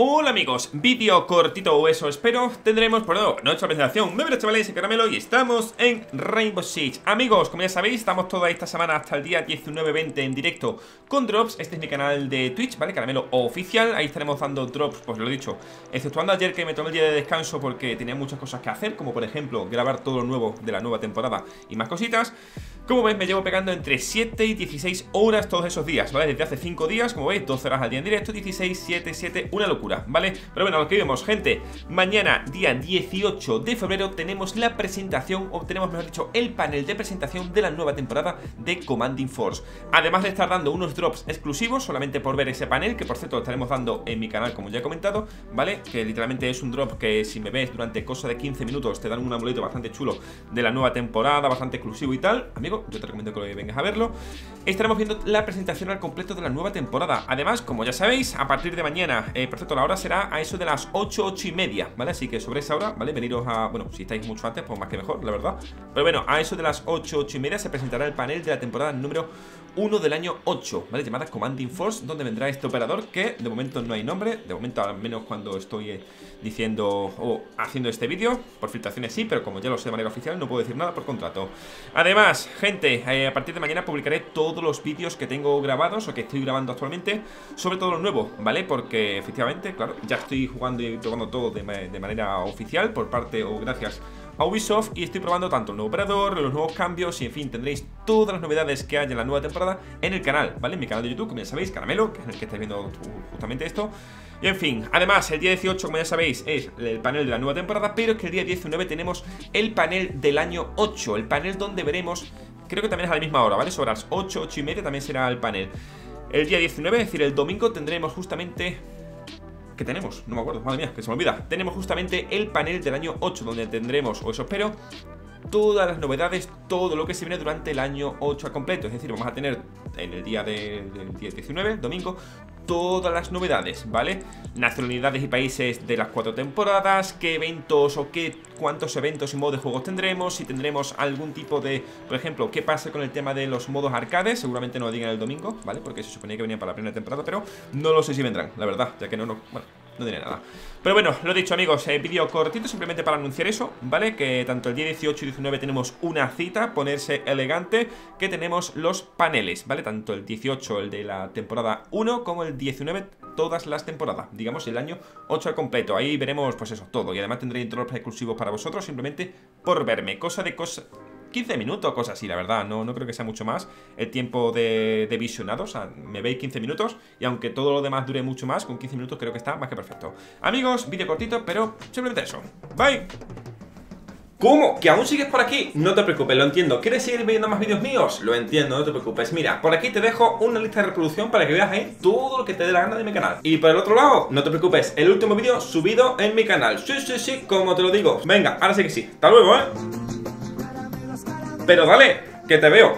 Hola amigos, vídeo cortito o eso espero. Tendremos por nuevo nuestra presentación Me veré chavales, Caramelo y estamos en Rainbow Six. Amigos, como ya sabéis, estamos toda esta semana hasta el día 19-20 en directo Con Drops, este es mi canal de Twitch, ¿vale? Caramelo oficial, ahí estaremos dando Drops, pues lo he dicho Exceptuando ayer que me tomé el día de descanso porque tenía muchas cosas que hacer Como por ejemplo, grabar todo lo nuevo de la nueva temporada y más cositas como veis me llevo pegando entre 7 y 16 horas todos esos días, ¿vale? Desde hace 5 días, como veis, 12 horas al día en directo, 16, 7, 7, una locura, ¿vale? Pero bueno, lo que vemos, gente, mañana, día 18 de febrero, tenemos la presentación, o tenemos, mejor dicho, el panel de presentación de la nueva temporada de Commanding Force. Además de estar dando unos drops exclusivos, solamente por ver ese panel, que por cierto lo estaremos dando en mi canal, como ya he comentado, ¿vale? Que literalmente es un drop que si me ves durante cosa de 15 minutos te dan un amuleto bastante chulo de la nueva temporada, bastante exclusivo y tal, amigo yo te recomiendo que vengas a verlo. Estaremos viendo la presentación al completo de la nueva temporada. Además, como ya sabéis, a partir de mañana, eh, la hora será a eso de las 8, 8 y media, ¿vale? Así que sobre esa hora, ¿vale? Veniros a, bueno, si estáis mucho antes, pues más que mejor, la verdad. Pero bueno, a eso de las 8, 8 y media se presentará el panel de la temporada número 1 del año 8, ¿vale? Llamada Commanding Force, donde vendrá este operador que de momento no hay nombre, de momento al menos cuando estoy eh, diciendo o haciendo este vídeo, por filtraciones sí, pero como ya lo sé de manera oficial no puedo decir nada por contrato. Además, gente, eh, a partir de mañana publicaré todos los vídeos que tengo grabados o que estoy grabando actualmente, sobre todo lo nuevo, ¿vale? Porque efectivamente, claro, ya estoy jugando y probando todo de, de manera oficial por parte o gracias a Ubisoft y estoy probando tanto el nuevo operador, los nuevos cambios y en fin, tendréis todas las novedades que hay en la nueva temporada en el canal, ¿vale? En mi canal de YouTube, como ya sabéis, Caramelo, que es el que estáis viendo justamente esto. Y en fin, además, el día 18, como ya sabéis, es el panel de la nueva temporada, pero es que el día 19 tenemos el panel del año 8, el panel donde veremos, creo que también es a la misma hora, ¿vale? Sobre las 8, 8 y media también será el panel. El día 19, es decir, el domingo, tendremos justamente ¿Qué tenemos? No me acuerdo, madre mía, que se me olvida Tenemos justamente el panel del año 8 Donde tendremos, o eso espero Todas las novedades, todo lo que se viene durante el año 8 a completo Es decir, vamos a tener en el día del día 19, domingo todas las novedades, ¿vale? Nacionalidades y países de las cuatro temporadas, qué eventos o qué cuántos eventos y modos de juegos tendremos, si tendremos algún tipo de, por ejemplo, qué pasa con el tema de los modos arcades, seguramente no lo digan el domingo, ¿vale? Porque se suponía que venían para la primera temporada, pero no lo sé si vendrán, la verdad, ya que no, no, bueno, no diré nada Pero bueno, lo dicho amigos, eh, vídeo cortito simplemente para anunciar eso, ¿vale? Que tanto el día 18 y 19 tenemos una cita, ponerse elegante Que tenemos los paneles, ¿vale? Tanto el 18, el de la temporada 1, como el 19 todas las temporadas, digamos el año 8 al completo. Ahí veremos pues eso, todo. Y además tendré drops exclusivos para vosotros simplemente por verme. Cosa de cosa... 15 minutos, cosas así, la verdad, no, no creo que sea mucho más el tiempo de, de visionado, o sea, me veis 15 minutos y aunque todo lo demás dure mucho más, con 15 minutos creo que está más que perfecto. Amigos, vídeo cortito, pero simplemente eso. Bye. ¿Cómo? ¿Que aún sigues por aquí? No te preocupes, lo entiendo. ¿Quieres seguir viendo más vídeos míos? Lo entiendo, no te preocupes. Mira, por aquí te dejo una lista de reproducción para que veas ahí todo lo que te dé la gana de mi canal. Y por el otro lado, no te preocupes, el último vídeo subido en mi canal. Sí, sí, sí, como te lo digo. Venga, ahora sí que sí. Hasta luego, ¿eh? Pero dale, que te veo.